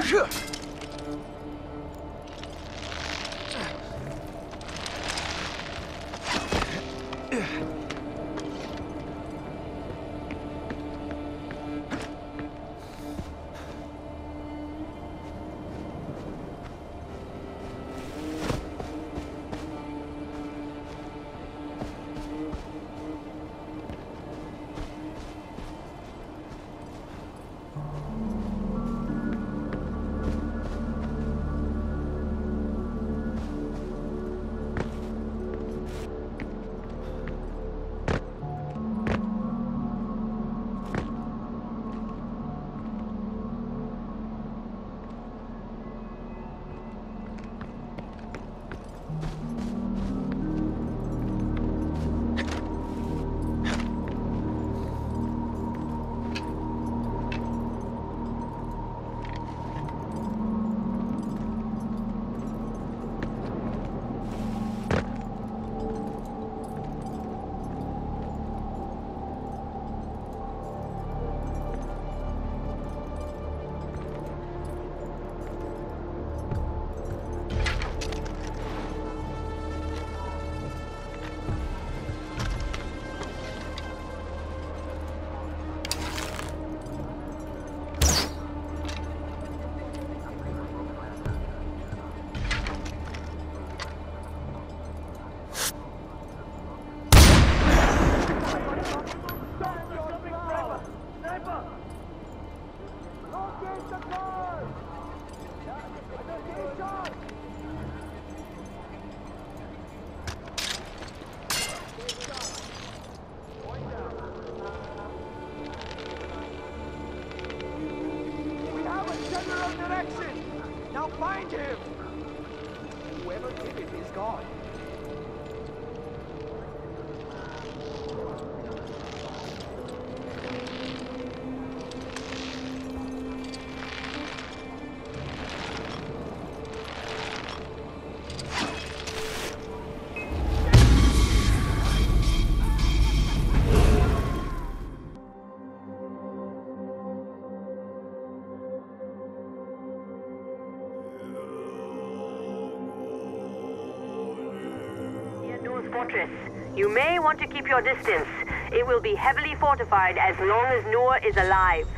是 You may want to keep your distance. It will be heavily fortified as long as Noore is alive.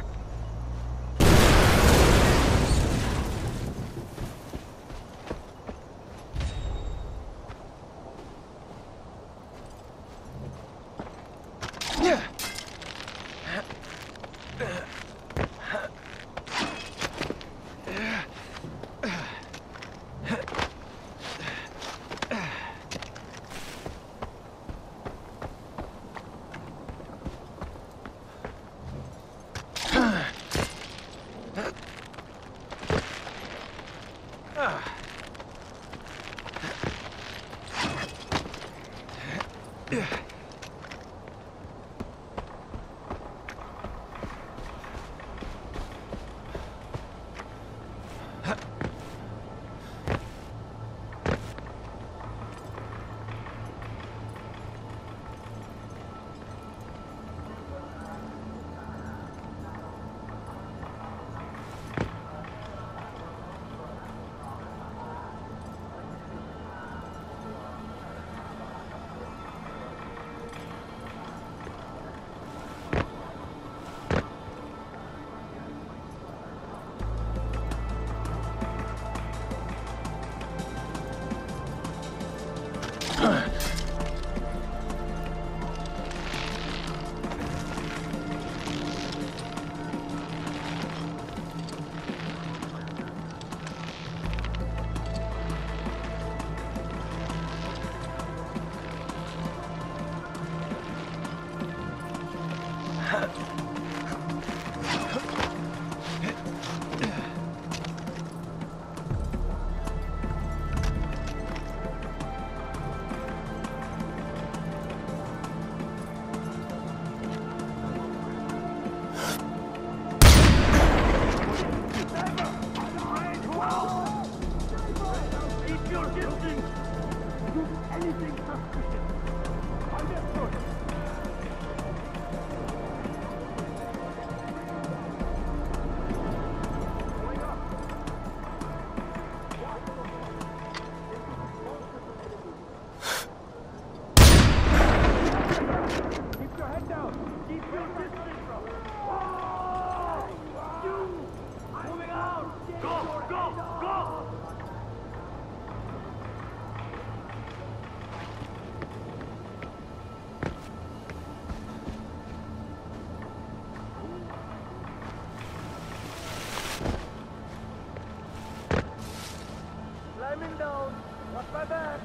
Coming down. Watch my back.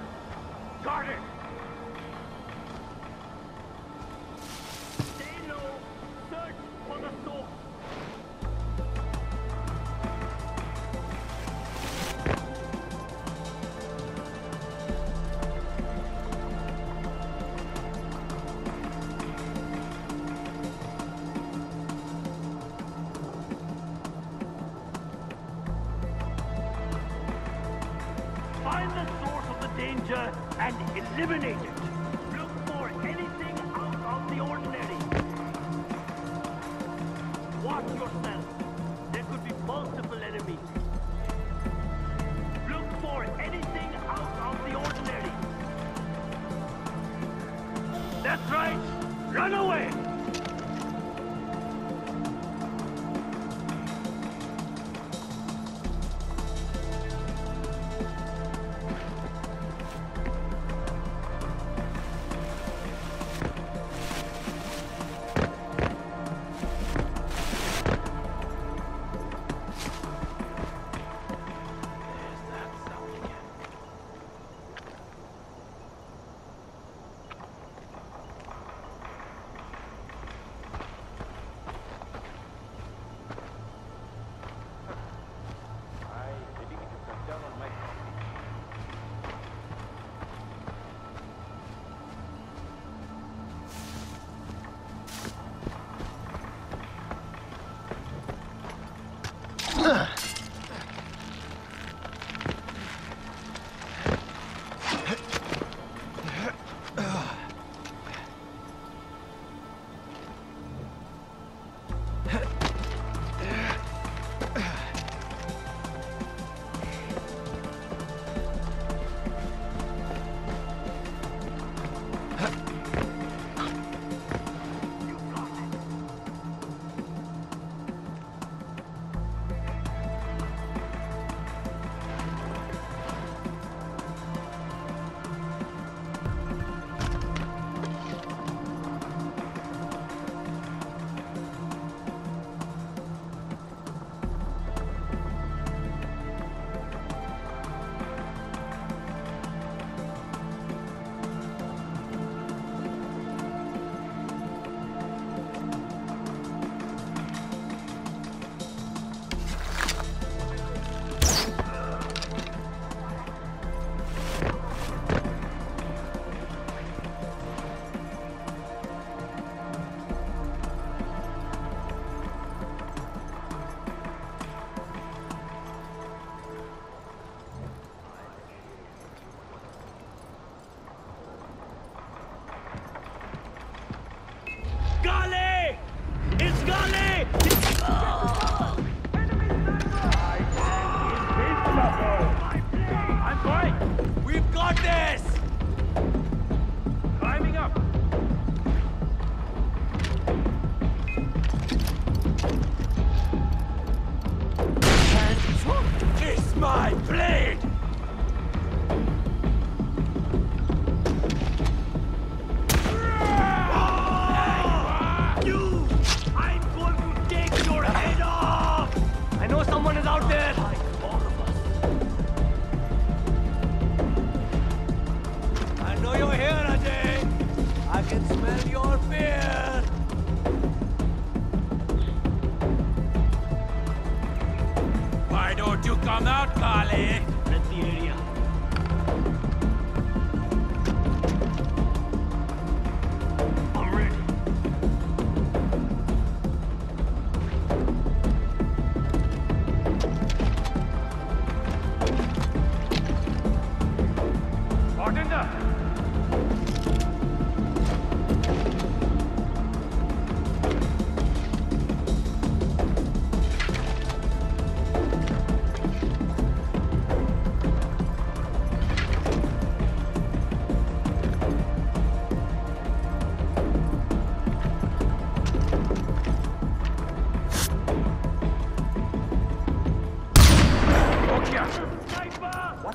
Guard it! Stay low. Search for the source. Find the source of the danger and eliminate it. This!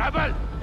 Trouble!